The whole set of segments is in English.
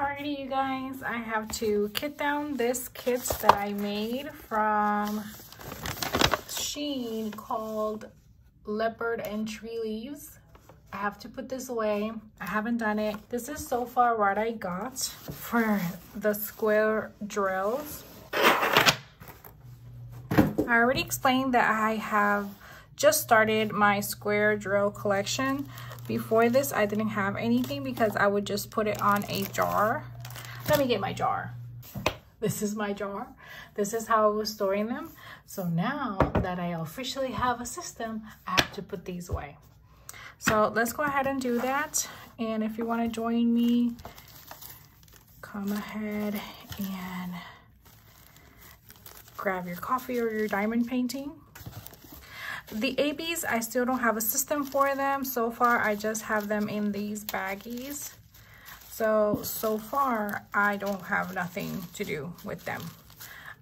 Alrighty, you guys, I have to kit down this kit that I made from Shein called Leopard and Tree Leaves. I have to put this away. I haven't done it. This is so far what I got for the square drills. I already explained that I have just started my square drill collection. Before this, I didn't have anything because I would just put it on a jar. Let me get my jar. This is my jar. This is how I was storing them. So now that I officially have a system, I have to put these away. So let's go ahead and do that. And if you want to join me, come ahead and grab your coffee or your diamond painting. The ABs, I still don't have a system for them. So far, I just have them in these baggies. So, so far, I don't have nothing to do with them.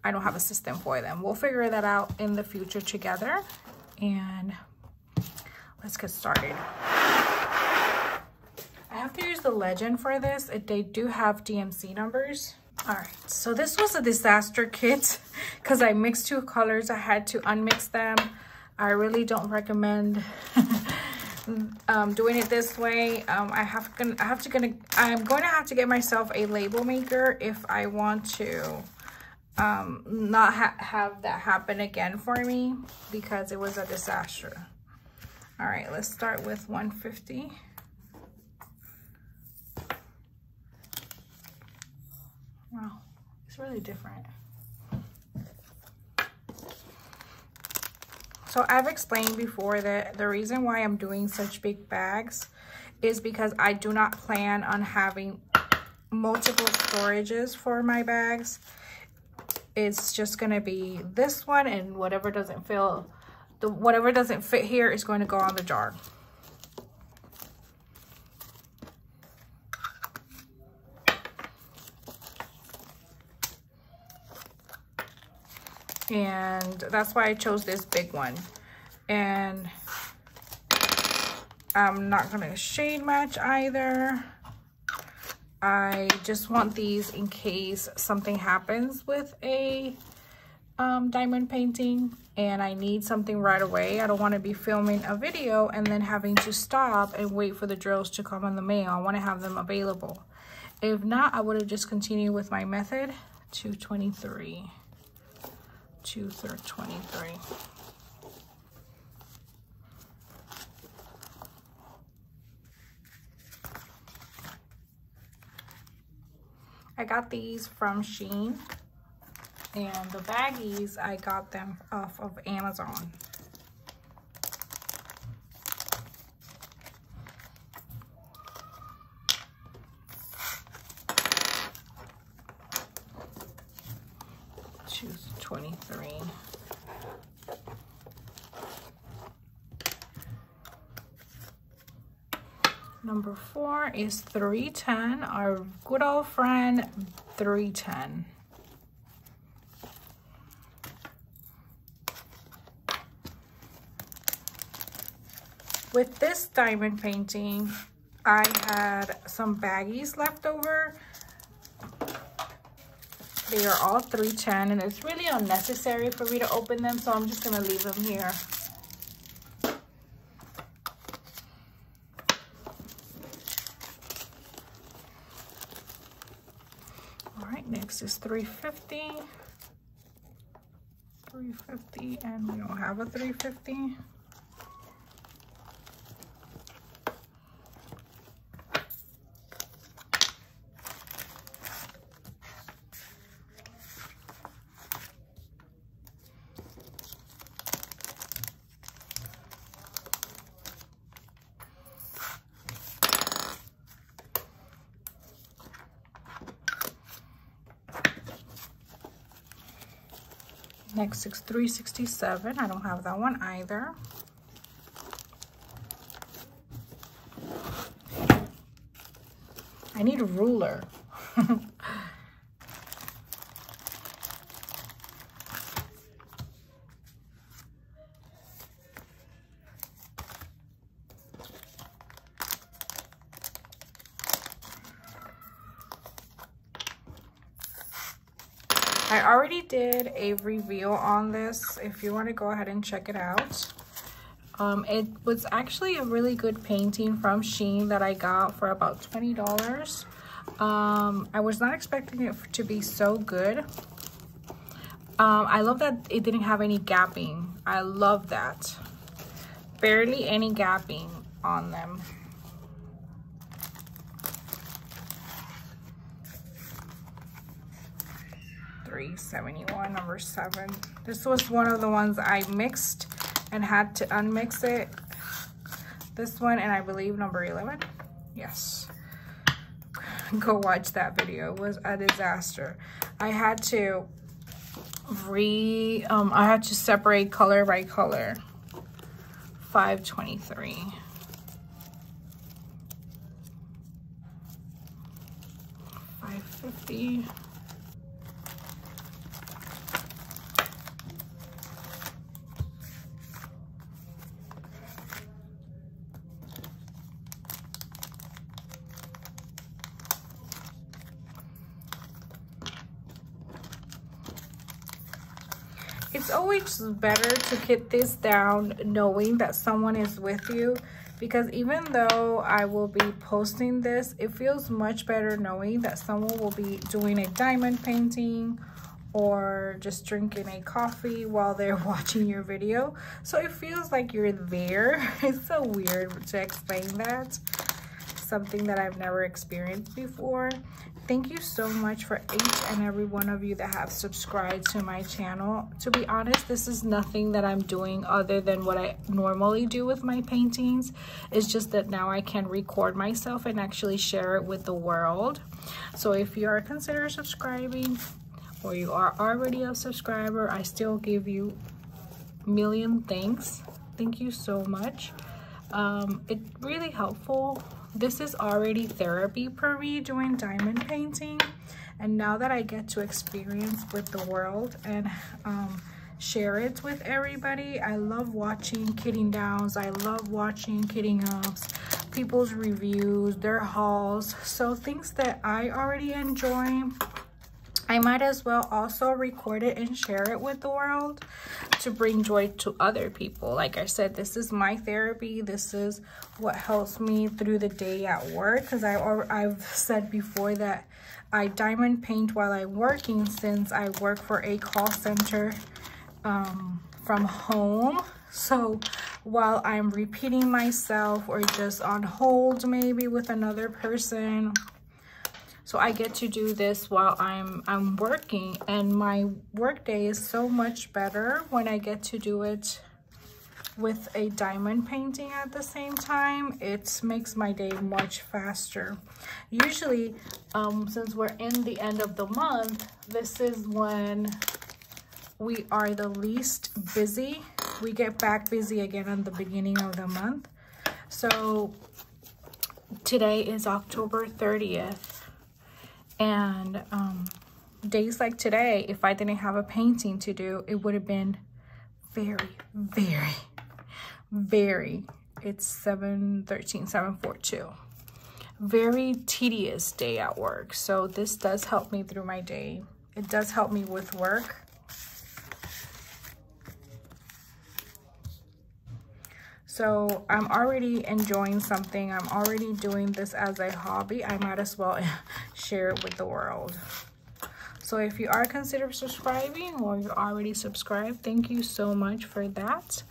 I don't have a system for them. We'll figure that out in the future together. And let's get started. I have to use the legend for this. They do have DMC numbers. All right, so this was a disaster kit because I mixed two colors. I had to unmix them. I really don't recommend um, doing it this way. Um, I have gonna, I have to gonna, I'm going to have to get myself a label maker if I want to um, not ha have that happen again for me because it was a disaster. All right, let's start with 150. Wow, it's really different. So I've explained before that the reason why I'm doing such big bags is because I do not plan on having multiple storages for my bags. It's just going to be this one and whatever doesn't fill the whatever doesn't fit here is going to go on the jar. And that's why I chose this big one. And I'm not going to shade match either. I just want these in case something happens with a um, diamond painting and I need something right away. I don't want to be filming a video and then having to stop and wait for the drills to come in the mail. I want to have them available. If not, I would have just continued with my method. 223. 223. I got these from Shein. And the baggies, I got them off of Amazon. 23. Number four is 310, our good old friend 310. With this diamond painting, I had some baggies left over. They are all 310 and it's really unnecessary for me to open them, so I'm just gonna leave them here. All right, next is 350. 350 and we don't have a 350. Next is 367. I don't have that one either. I need a ruler. I already did a reveal on this if you want to go ahead and check it out. Um, it was actually a really good painting from Shein that I got for about $20. Um, I was not expecting it to be so good. Um, I love that it didn't have any gapping. I love that. Barely any gapping on them. 371 number seven. This was one of the ones i mixed and had to unmix it. This one and i believe number 11 yes. Go watch that video. It was a disaster. I had to re um i had to separate color by color. 523 550 it's always better to get this down knowing that someone is with you because even though I will be posting this, it feels much better knowing that someone will be doing a diamond painting or just drinking a coffee while they're watching your video. So it feels like you're there. It's so weird to explain that. Something that I've never experienced before. Thank you so much for each and every one of you that have subscribed to my channel. To be honest, this is nothing that I'm doing other than what I normally do with my paintings. It's just that now I can record myself and actually share it with the world. So if you are considering subscribing or you are already a subscriber, I still give you million thanks. Thank you so much. Um, it's really helpful this is already therapy for me doing diamond painting. And now that I get to experience with the world and um, share it with everybody, I love watching kitting downs. I love watching kitting ups, people's reviews, their hauls. So things that I already enjoy, I might as well also record it and share it with the world to bring joy to other people. Like I said, this is my therapy. This is what helps me through the day at work because I've said before that I diamond paint while I'm working since I work for a call center um, from home. So while I'm repeating myself or just on hold maybe with another person, so I get to do this while I'm I'm working and my work day is so much better when I get to do it with a diamond painting at the same time. It makes my day much faster. Usually, um, since we're in the end of the month, this is when we are the least busy. We get back busy again at the beginning of the month. So today is October 30th and um, days like today, if I didn't have a painting to do, it would have been very, very, very, it's 713, 742. Very tedious day at work. So this does help me through my day. It does help me with work. So I'm already enjoying something. I'm already doing this as a hobby. I might as well share it with the world. So if you are considered subscribing or you're already subscribed, thank you so much for that.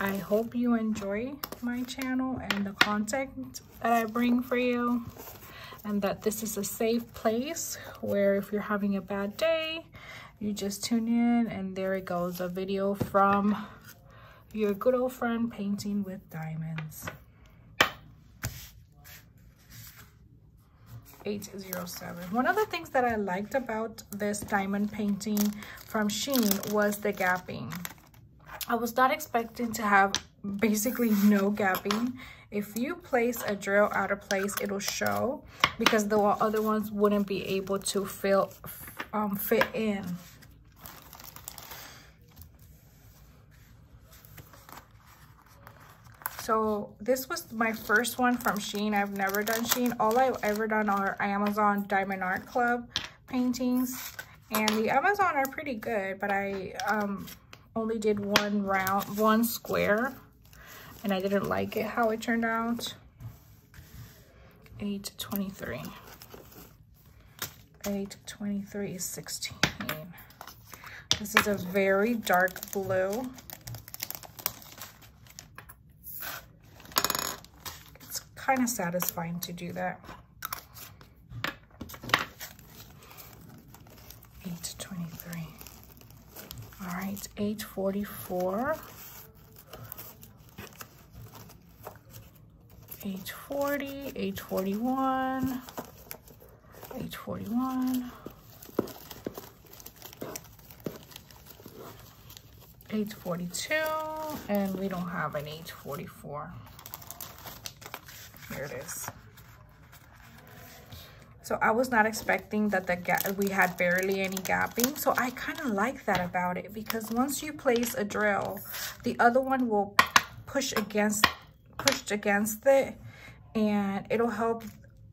I hope you enjoy my channel and the content that I bring for you and that this is a safe place where if you're having a bad day, you just tune in and there it goes, a video from your good old friend painting with diamonds. 807. One of the things that I liked about this diamond painting from Shein was the gapping. I was not expecting to have basically no gapping. If you place a drill out of place, it'll show because the other ones wouldn't be able to fill, um, fit in. So this was my first one from Shein. I've never done Shein. All I've ever done are Amazon Diamond Art Club paintings. And the Amazon are pretty good, but I um, only did one round, one square. And I didn't like it how it turned out. 8 to 23. 8 23 is 16. This is a very dark blue. It's kind of satisfying to do that. 823. All right, 844. 840, 841, 841, 842, and we don't have an 844. Here it is. So I was not expecting that the gap we had barely any gapping. So I kind of like that about it because once you place a drill, the other one will push against pushed against it and it'll help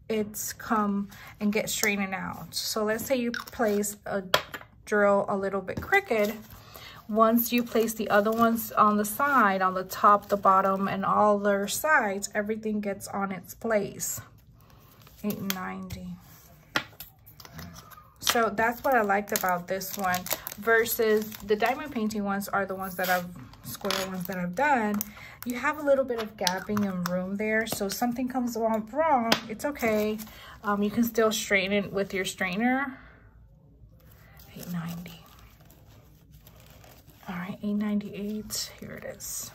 it come and get straightened out. So let's say you place a drill a little bit crooked. Once you place the other ones on the side, on the top, the bottom, and all their sides, everything gets on its place. 890. So that's what I liked about this one versus the diamond painting ones are the ones that I've, square ones that I've done you have a little bit of gapping and room there. So something comes along wrong, it's okay. Um, you can still straighten it with your strainer. 890. All right, 898, here it is.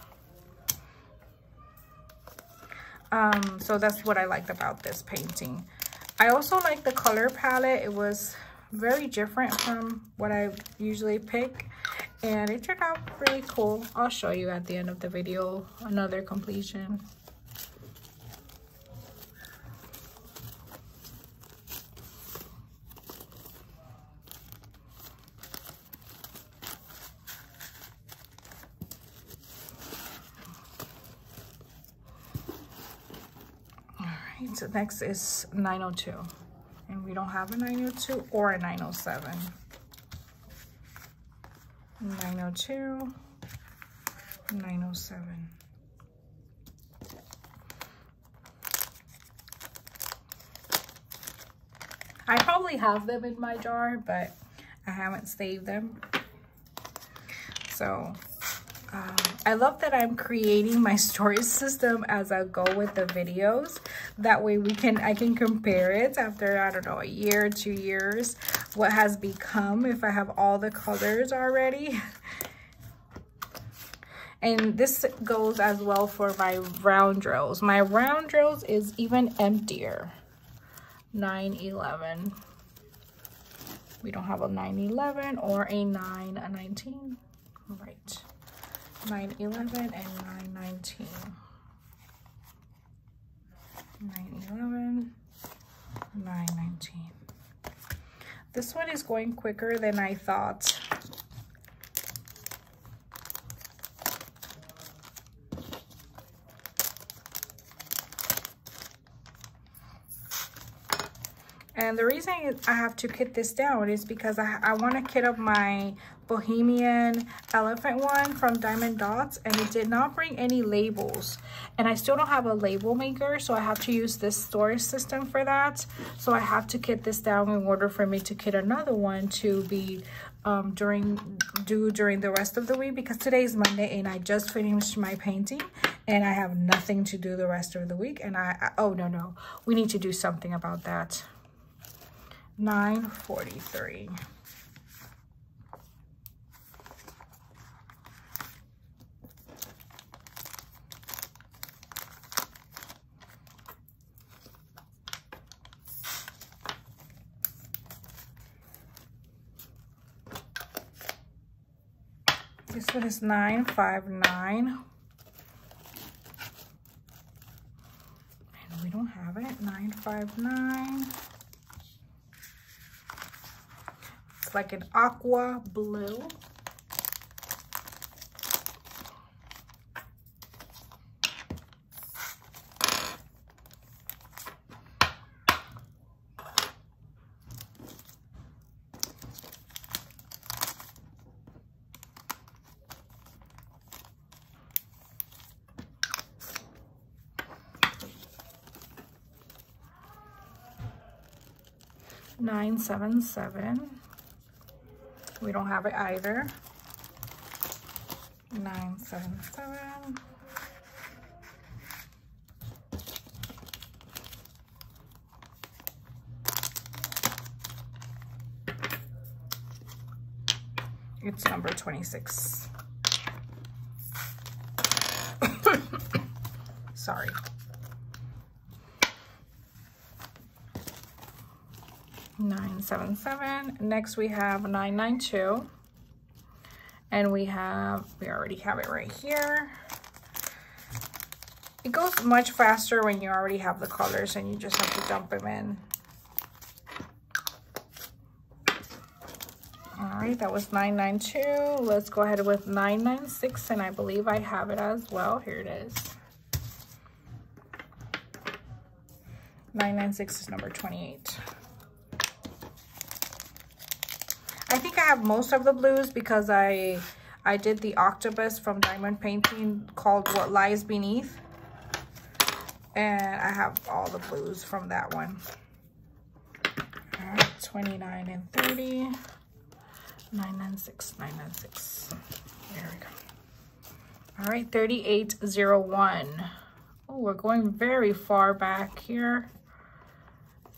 Um, so that's what I liked about this painting. I also like the color palette. It was very different from what I usually pick and it turned out really cool i'll show you at the end of the video another completion so next is 902 and we don't have a 902 or a 907 902, 907. I probably have them in my jar, but I haven't saved them. So um, I love that I'm creating my storage system as I go with the videos. That way we can I can compare it after, I don't know, a year, two years what has become if I have all the colors already. And this goes as well for my round drills. My round drills is even emptier. 911. We don't have a 911 or a 919. Right. 911 and 919. 911, 919. This one is going quicker than I thought. And the reason I have to kit this down is because I, I want to kit up my Bohemian Elephant one from Diamond Dots and it did not bring any labels. And I still don't have a label maker, so I have to use this storage system for that. So I have to kit this down in order for me to kit another one to be um, during due during the rest of the week because today is Monday and I just finished my painting and I have nothing to do the rest of the week. And I, I oh no, no, we need to do something about that. 943. This one is 959. And we don't have it. 959. It's like an aqua blue. 977. We don't have it either. 977. It's number 26. Sorry. Nine seven seven. Next we have nine nine two. And we have, we already have it right here. It goes much faster when you already have the colors and you just have to dump them in. All right, that was 992. Let's go ahead with 996, and I believe I have it as well. Here it is. 996 is number 28. I think I have most of the blues because I I did the octopus from Diamond Painting called What Lies Beneath. And I have all the blues from that one. All right, 29 and 30. 996, 996. There we go. All right, 3801. Oh, we're going very far back here.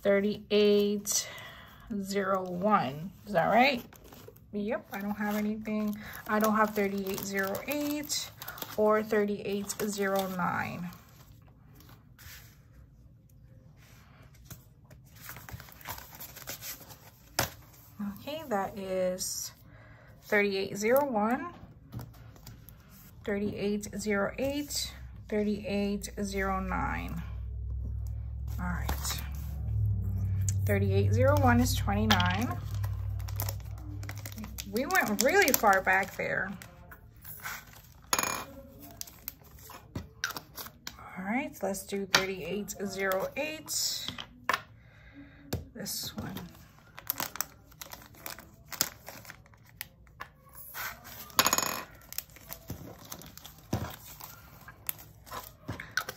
3801. Is that right? Yep, I don't have anything. I don't have 3808 or 3809. Okay, that is 3801, 3808, 3809. All right. 3801 is 29. We went really far back there. All right, let's do 3808. This one.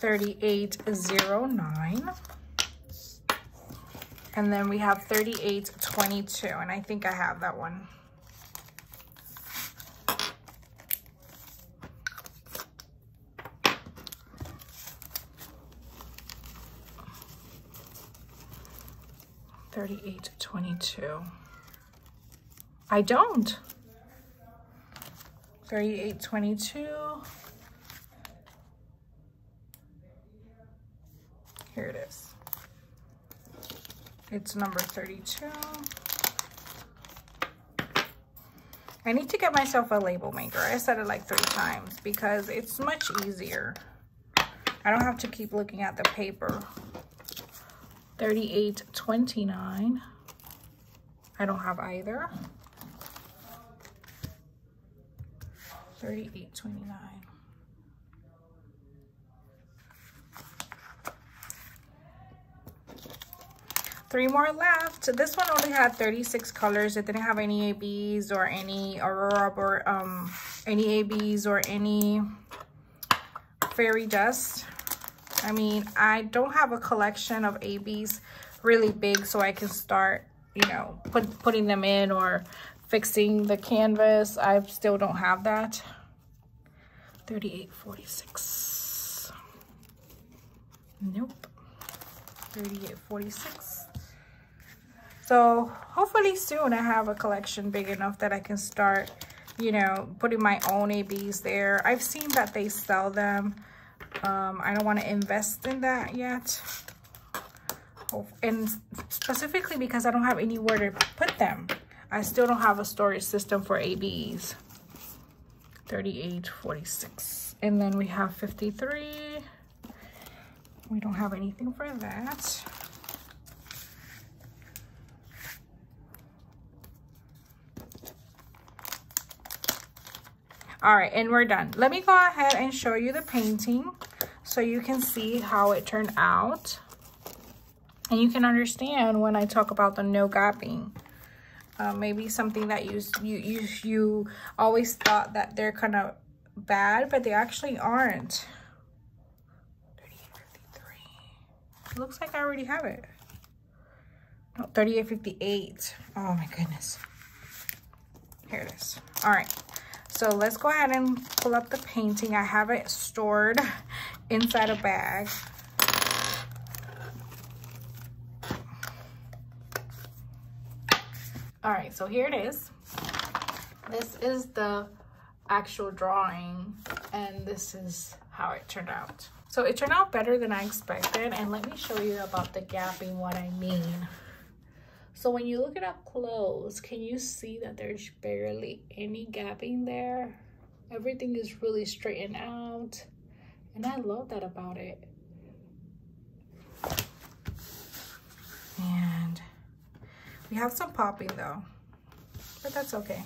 3809. And then we have 3822, and I think I have that one. Thirty-eight twenty-two. I don't. Thirty-eight twenty-two. Here it is. It's number 32. I need to get myself a label maker. I said it like three times because it's much easier. I don't have to keep looking at the paper. 38.29. I don't have either. 38.29. three more left this one only had 36 colors it didn't have any abs or any aurora or um any abs or any fairy dust i mean i don't have a collection of abs really big so i can start you know put putting them in or fixing the canvas. I still don't have that. 3846 nope. 3846 so hopefully soon I have a collection big enough that I can start, you know, putting my own ABs there. I've seen that they sell them. Um, I don't want to invest in that yet. And specifically because I don't have anywhere to put them. I still don't have a storage system for ABs. 38.46. And then we have 53. We don't have anything for that. all right and we're done let me go ahead and show you the painting so you can see how it turned out and you can understand when i talk about the no gapping uh, maybe something that you you you, you always thought that they're kind of bad but they actually aren't 38.53. looks like i already have it Oh, 38.58. Oh my goodness. Here it is. All right. So let's go ahead and pull up the painting. I have it stored inside a bag. All right, so here it is. This is the actual drawing and this is how it turned out. So it turned out better than I expected and let me show you about the gapping what I mean. So when you look it up close, can you see that there's barely any gapping there? Everything is really straightened out and I love that about it. And we have some popping though, but that's okay.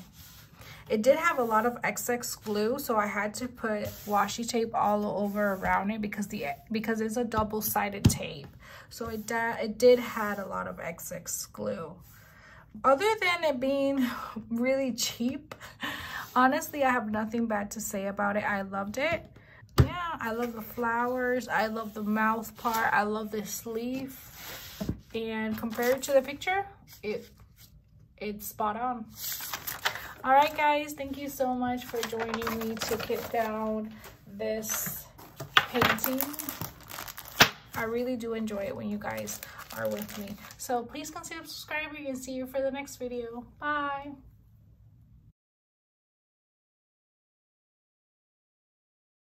It did have a lot of excess glue, so I had to put washi tape all over around it because the because it's a double-sided tape. So it, it did had a lot of excess glue. Other than it being really cheap, honestly, I have nothing bad to say about it. I loved it. Yeah, I love the flowers. I love the mouth part. I love the sleeve. And compared to the picture, it it's spot on all right guys thank you so much for joining me to get down this painting. I really do enjoy it when you guys are with me. So please consider subscribing and see you for the next video. Bye